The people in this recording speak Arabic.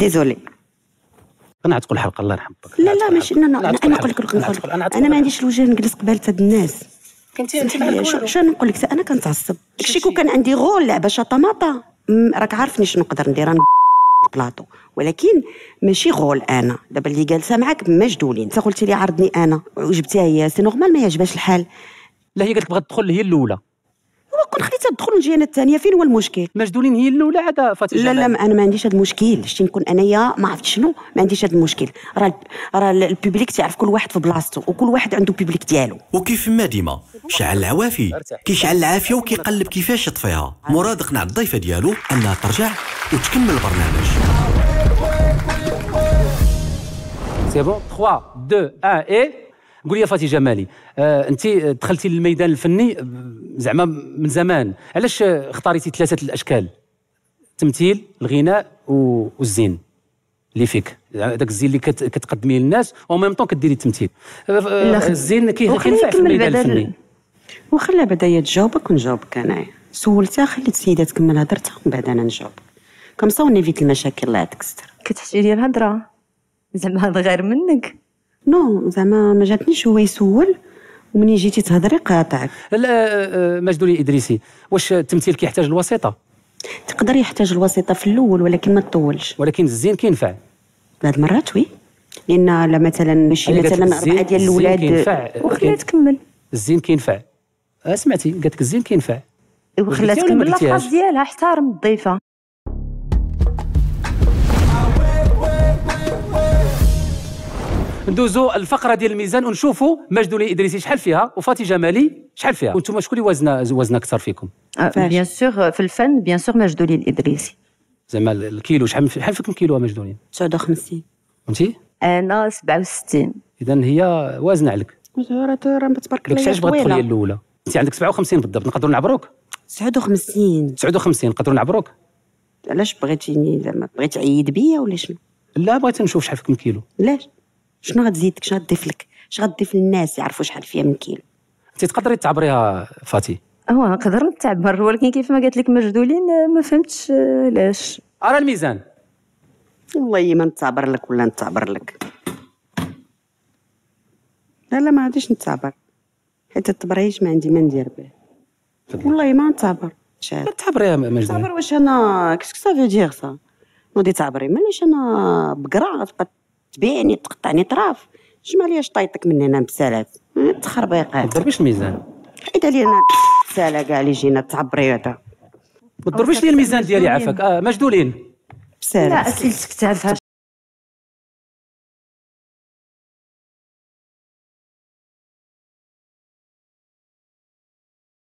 désolé. أنا تقول الحلقة الله يرحمك. لا لا ماشي. أنا أنا نقول لك نقول أنا ما عنديش الوجه نجلس قبالة هاد الناس. كنتي انت شنو نقول لك؟ أنا كنتعصب. داكشي كون كان عندي غول لعبة شطماطة. راك عارفني شنو نقدر ندير أنا بلاطو. ولكن ماشي غول أنا. دابا اللي جالسه معاك مجدولين. انت قلتي لي عرضني أنا. وجبتيها هي c'est normal ما يعجبهاش الحال. لا هي قالت لك بغات تدخل هي الأولى. وكون خليتها تدخل ونجي أنا الثانية فين هو المشكل؟ مجدولين هي الأولى عاد فاتي لا لا أنا ما عنديش هذا المشكل شتي نكون أنايا ما عرفت شنو ما عنديش هذا المشكل. راه راه ال public تعرف كل واحد في بلاصتو وكل واحد عنده public ديالو. وكيف ما ديما شعل العوافي كيشعل العافية وكيقلب كيفاش يطفيها. مراد قنع الضيفة ديالو أنها ترجع وتكمل البرنامج. c'est bon 3 2 1 اي قول لي فاتي جمالي آه انت دخلتي للميدان الفني زعما من زمان. علاش اختاريتي ثلاثة الأشكال؟ التمثيل الغناء و- والزين. اللي فيك. داك الزين اللي كت- كتقدميه للناس أو ميم طون كديري التمثيل. آه، الزين كينفع في الميدان الفني. وخلى بعدا هي تجاوبك ونجاوبك أنايا. سولتها خليت السيدة تكمل هضرتها ومن بعد أنا نجاوب comme ça on évite المشاكل الله يعطيك الستر كتحشي لي الهضرة. زعما هذا غير منك. non زعما ما جاتنيش هو يسول. ومنين جيتي تهضري قاطعك. لا آه، آه، مجدولي إدريسي. واش التمثيل كيحتاج الوسيطه تقدر يحتاج الوسيطه في الأول ولكن ما تطولش. ولكن الزين كينفع. بعض المرات وي. لأن لا مثلا شي هي قالت لك مثلا أربعة ديال الاولاد كينفع. وخليها تكمل. الزين كينفع. آه، سمعتي قالت لك الزين كينفع. ما تكمل؟ الفراس ديالها احترم الضيفة. ندوزو الفقرة ديال الميزان ونشوفوا مجدولي ادريسي شحال فيها وفاتي جمالي شحال فيها. وأنتم شكون اللي وزن وزن أكثر فيكم؟ bien sûr في الفن bien sûr مجدولي الادريسي زعما الكيلو شحال شحال فيكم كيلو مجدولين 59 فهمتي؟ أنا 67 اذا هي وازنة عليك. راه راه تبارك الله علاش بغات تدخل هي طويلة. الأولى؟ أنت عندك 57 بالضبط نقدروا نعبروك؟ 59 59 نقدروا نعبروك؟ علاش بغيتيني زعما؟ بغيت تعيد بيا ولا شنو؟ لا بغيت نشوف شحال فيكم كيلو. علاش شنو غتزيدك؟ شنو غتضيف لك؟ شنو غتضيف للناس يعرفوا شحال فيها من كيلو؟ انت تقدري تعبريها فاتي؟ هو نقدر نتعبر ولكن كيف ما قالت لك مجدولين آه، ما فهمتش آه، علاش. أرى الميزان. والله ما نتعبر لك ولا نتعبر لك. لا لا ما غاديش نتعبر. حيت التبريج ما عندي ما ندير به. والله ما نتعبر. شاد تعبريها مجدولين تعبر واش أنا qu'est-ce que ça veut dire ça نودي تعبري. مانيش أنا بقرا غتبقى تبيعني تقطعني طراف. جمع لي شطيطك من هنا بسالات تخربيقات ما تضربيش الميزان. حيت علينا سالا كاع اللي جينا تعبري هذا. ما تضربيش لي الميزان ديالي عافاك آه مجدولين. بسالات لا أسئلتك تعرفها.